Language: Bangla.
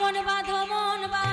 মন বাঁধো মন বাঁধো।